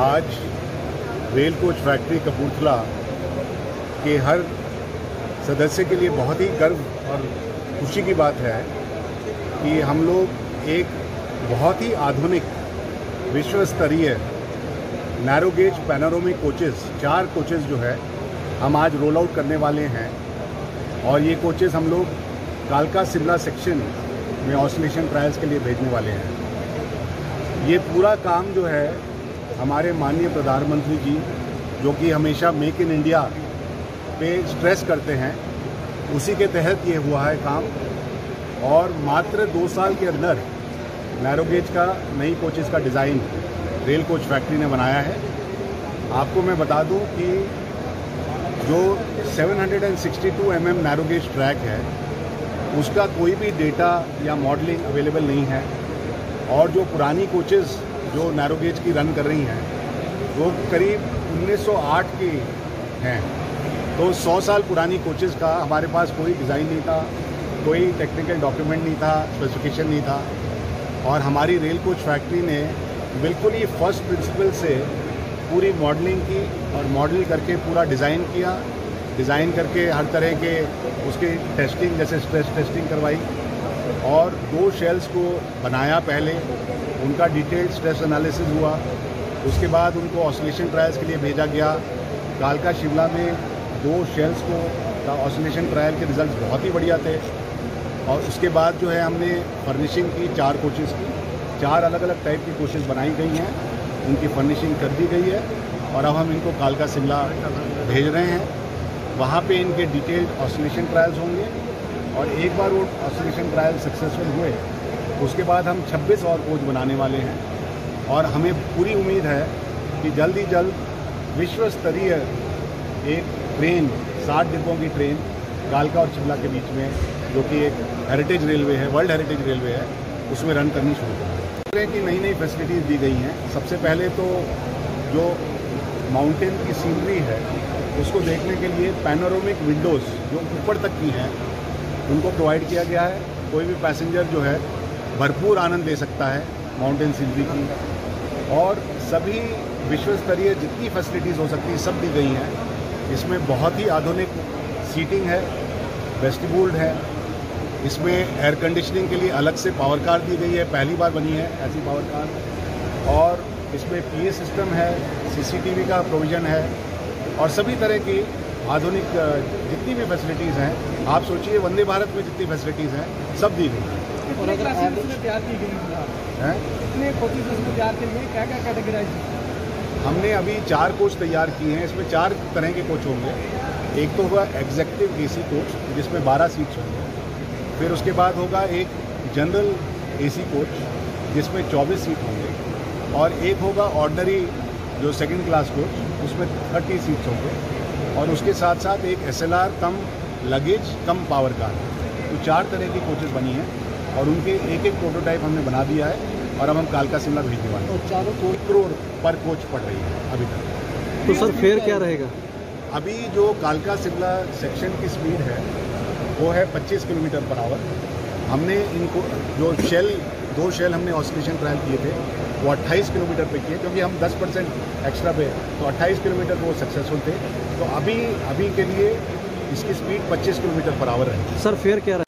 आज rail coach factory Kapurthala के हर सदस्य के लिए बहुत ही गर्व और खुशी की बात है कि हम लोग एक बहुत ही आधुनिक विश्व स्तरीय नैरो गेज पैनारोमिक कोचेस चार कोचेस जो है, हम आज रोल आउट करने वाले हैं। और ये कोचेस हम लोग कालका शिमला सेक्शन में ऑसलेशन ट्रायल्स के लिए भेजने वाले हैं। ये पूरा काम जो है हमारे माननीय प्रधानमंत्री जी, जो कि हमेशा मेक इन इंडिया पे स्ट्रेस करते हैं, उसी के तहत ये हुआ है काम। और मात्र दो साल के अंदर नैरोगेज का, नई कोचेस का डिज़ाइन रेल कोच फैक्ट्री ने बनाया है। आपको मैं बता दूँ कि जो 762 mm नैरोगेज ट्रैक है, उसका कोई भी डेटा या मॉडलिंग अवेलेबल नहीं है। और जो पुरानी कोचेस जो नैरोगेज की रन कर रही हैं, वो करीब 1908 की हैं। तो 100 साल पुरानी कोचेस का हमारे पास कोई डिज़ाइन नहीं था, कोई टेक्निकल डॉक्यूमेंट नहीं था स्पेसिफिकेशन नहीं था। और हमारी रेल कोच फैक्ट्री ने बिल्कुल ही फ़र्स्ट प्रिंसिपल से पूरी मॉडलिंग की और मॉडल करके पूरा डिज़ाइन किया। डिज़ाइन करके हर तरह के उसकी टेस्टिंग जैसे स्ट्रेस टेस्टिंग करवाई। और दो शेल्स को बनाया पहले। उनका डिटेल स्ट्रेस एनालिसिस हुआ। उसके बाद उनको ऑसोलेशन ट्रायल्स के लिए भेजा गया। कालका शिमला में दो शेल्स को का ऑसोलेशन ट्रायल के रिज़ल्ट बहुत ही बढ़िया थे। और उसके बाद जो है हमने फर्निशिंग की चार कोचेज़ की। चार अलग अलग टाइप की कोचेज़ बनाई गई हैं। उनकी फर्निशिंग कर दी गई है। और अब हम इनको कालका शिमला भेज रहे हैं। वहाँ पे इनके डिटेल्ड ऑसोलेशन ट्रायल्स होंगे। और एक बार वो ऑसोलेशन ट्रायल सक्सेसफुल हुए, उसके बाद हम 26 और कोच बनाने वाले हैं। और हमें पूरी उम्मीद है कि जल्द ही जल्द विश्व स्तरीय एक ट्रेन साठ डिब्बों की ट्रेन कालका और शिमला के बीच में, जो कि एक हेरिटेज रेलवे है वर्ल्ड हेरिटेज रेलवे है, उसमें रन करनी शुरू करें। की नई नई फैसिलिटीज़ दी गई हैं। सबसे पहले तो जो माउंटेन की सीनरी है, उसको देखने के लिए पैनोरोमिक विंडोज़ जो ऊपर तक की हैं उनको प्रोवाइड किया गया है। कोई भी पैसेंजर जो है, भरपूर आनंद ले सकता है माउंटेन सीनरी की। और सभी विश्व स्तरीय जितनी फैसिलिटीज़ हो सकती है, सब दी गई हैं। इसमें बहुत ही आधुनिक सीटिंग है वेस्टिबूल्ड है। इसमें एयर कंडीशनिंग के लिए अलग से पावर कार दी गई है, पहली बार बनी है ऐसी पावर कार और इसमें पीए सिस्टम है सीसीटीवी का प्रोविज़न है। और सभी तरह की आधुनिक जितनी भी फैसिलिटीज़ हैं आप सोचिए वंदे भारत में जितनी फैसिलिटीज़ हैं सब दी गई हैं। तैयार की गई कितने कोचेज उसमें तैयार के लिए क्या क्या कैटेगराइज हमने अभी चार कोच तैयार किए हैं इसमें चार तरह के कोच होंगे। एक तो होगा एग्जेक्टिव एसी कोच जिसमें 12 सीट्स होंगे। फिर उसके बाद होगा एक जनरल एसी कोच जिसमें 24 सीट होंगे। और एक होगा ऑर्डनरी जो सेकंड क्लास कोच उसमें 30 सीट्स होंगे। और उसके साथ साथ एक SLR cum luggage cum power car तो चार तरह की कोचेज़ बनी हैं और उनके एक एक प्रोटोटाइप हमने बना दिया है और अब हम कालका शिमला भेजने वाले हैं। चारों को करोड़ पर कोच पड़ रही है अभी तक। तो सर फेयर क्या रहेगा? अभी जो कालका शिमला सेक्शन की स्पीड है वो है 25 किलोमीटर पर आवर हमने इनको जो शेल दो शेल हमने ऑस्ट्रेशन ट्रायल किए थे, वो 28 किलोमीटर पे किए, क्योंकि हम 10 परसेंट एक्स्ट्रा पे तो 28 किलोमीटर वो सक्सेसफुल थे। तो अभी अभी के लिए इसकी स्पीड 25 किलोमीटर पर आवर है। सर फेयर क्या